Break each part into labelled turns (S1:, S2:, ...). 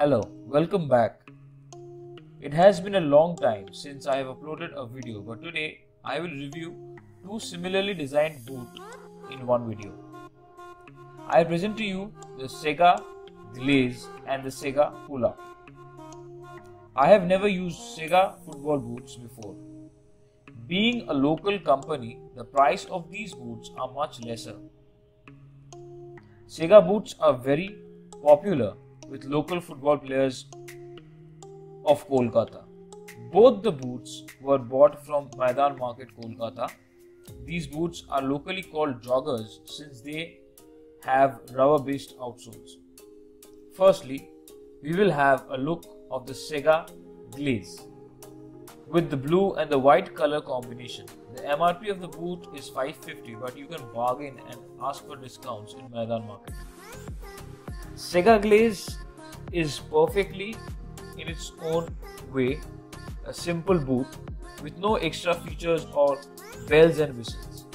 S1: Hello, welcome back. It has been a long time since I have uploaded a video, but today I will review two similarly designed boots in one video. I present to you the Sega Glaze and the Sega Pull-Up. I have never used Sega football boots before. Being a local company, the price of these boots are much lesser. Sega boots are very popular with local football players of Kolkata. Both the boots were bought from Maidan Market, Kolkata. These boots are locally called joggers since they have rubber based outsoles. Firstly, we will have a look of the Sega Glaze with the blue and the white color combination. The MRP of the boot is 550 but you can bargain and ask for discounts in Maidan Market. Sega Glaze is perfectly in its own way a simple boot with no extra features or bells and whistles.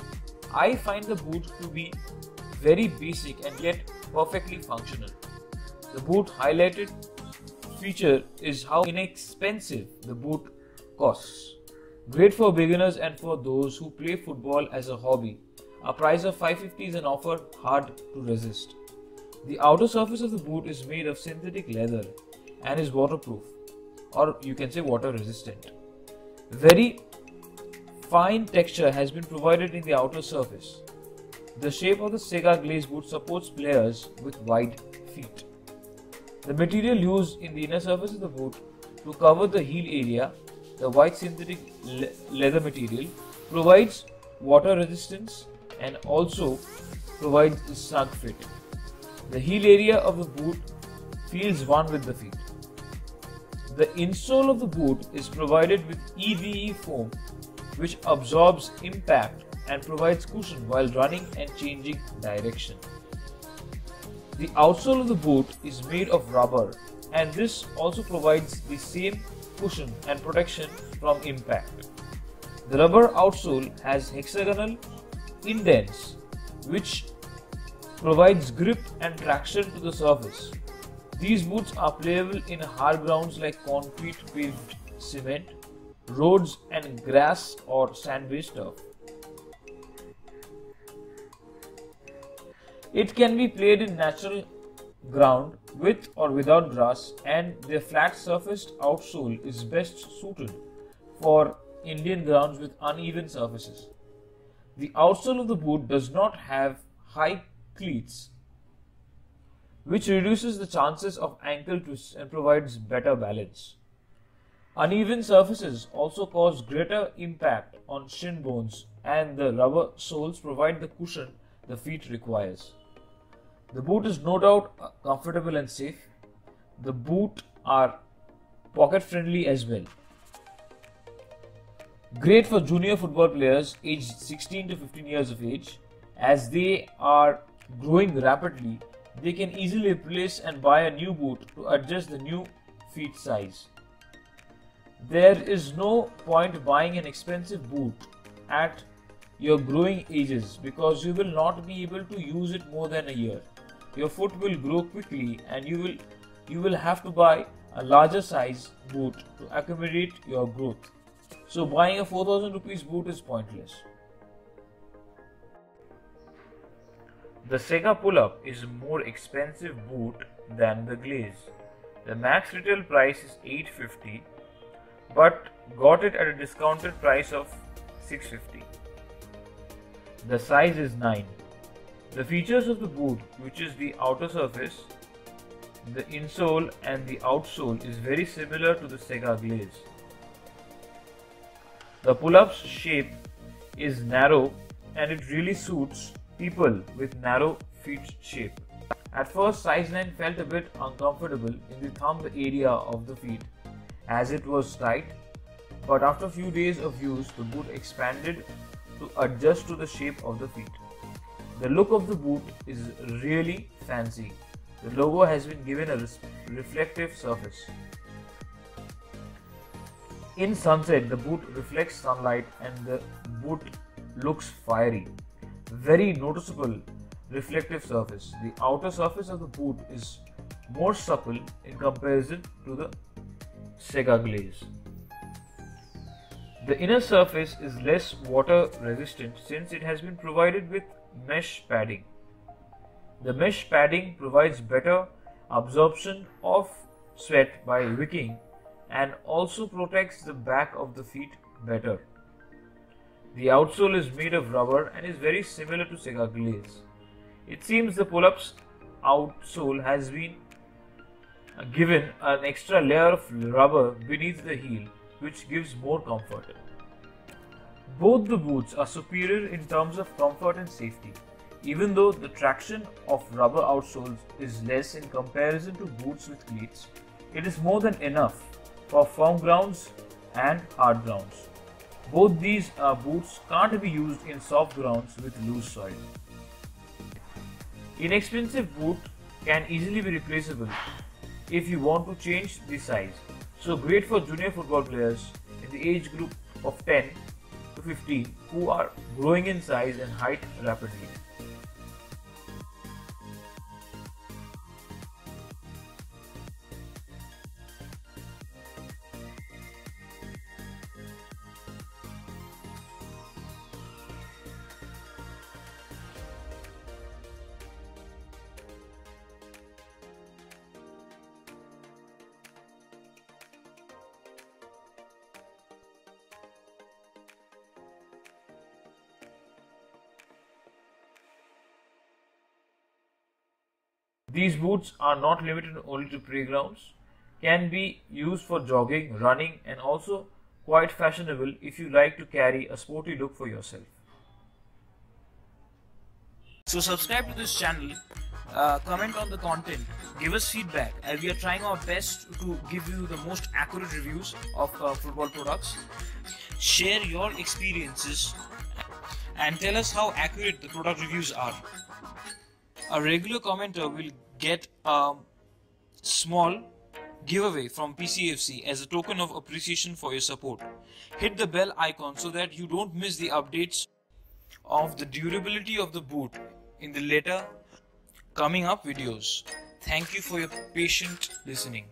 S1: I find the boot to be very basic and yet perfectly functional. The boot highlighted feature is how inexpensive the boot costs. Great for beginners and for those who play football as a hobby. A price of 550 is an offer hard to resist. The outer surface of the boot is made of synthetic leather and is waterproof or you can say water resistant. Very fine texture has been provided in the outer surface. The shape of the Sega Glaze boot supports players with wide feet. The material used in the inner surface of the boot to cover the heel area, the white synthetic le leather material, provides water resistance and also provides snug fit. The heel area of the boot feels one with the feet. The insole of the boot is provided with EVA foam which absorbs impact and provides cushion while running and changing direction. The outsole of the boot is made of rubber and this also provides the same cushion and protection from impact. The rubber outsole has hexagonal indents which provides grip and traction to the surface. These boots are playable in hard grounds like concrete paved cement, roads and grass or sand-based turf. It can be played in natural ground with or without grass and their flat surfaced outsole is best suited for Indian grounds with uneven surfaces. The outsole of the boot does not have high cleats which reduces the chances of ankle twists and provides better balance. Uneven surfaces also cause greater impact on shin bones and the rubber soles provide the cushion the feet requires. The boot is no doubt uh, comfortable and safe. The boot are pocket friendly as well. Great for junior football players aged 16 to 15 years of age as they are growing rapidly they can easily replace and buy a new boot to adjust the new feet size. There is no point buying an expensive boot at your growing ages because you will not be able to use it more than a year. Your foot will grow quickly and you will you will have to buy a larger size boot to accommodate your growth. So buying a 4000 rupees boot is pointless. The Sega Pull-Up is a more expensive boot than the Glaze. The max retail price is 850 but got it at a discounted price of 650. The size is 9. The features of the boot which is the outer surface, the insole and the outsole is very similar to the Sega Glaze. The pull-up's shape is narrow and it really suits people with narrow feet shape. At first, size 9 felt a bit uncomfortable in the thumb area of the feet as it was tight, but after a few days of use, the boot expanded to adjust to the shape of the feet. The look of the boot is really fancy. The logo has been given a reflective surface. In sunset, the boot reflects sunlight and the boot looks fiery very noticeable reflective surface. The outer surface of the boot is more supple in comparison to the Sega Glaze. The inner surface is less water resistant since it has been provided with mesh padding. The mesh padding provides better absorption of sweat by wicking and also protects the back of the feet better. The outsole is made of rubber and is very similar to Sega Glaze. It seems the pull-ups outsole has been given an extra layer of rubber beneath the heel which gives more comfort. Both the boots are superior in terms of comfort and safety. Even though the traction of rubber outsoles is less in comparison to boots with cleats, it is more than enough for firm grounds and hard grounds. Both these uh, boots can't be used in soft grounds with loose soil. Inexpensive boot can easily be replaceable if you want to change the size. So great for junior football players in the age group of 10 to 15 who are growing in size and height rapidly. These boots are not limited only to playgrounds, can be used for jogging, running and also quite fashionable if you like to carry a sporty look for yourself.
S2: So subscribe to this channel, uh, comment on the content, give us feedback as we are trying our best to give you the most accurate reviews of uh, football products. Share your experiences and tell us how accurate the product reviews are. A regular commenter will get a small giveaway from PCFC as a token of appreciation for your support. Hit the bell icon so that you don't miss the updates of the durability of the boot in the later coming up videos. Thank you for your patient listening.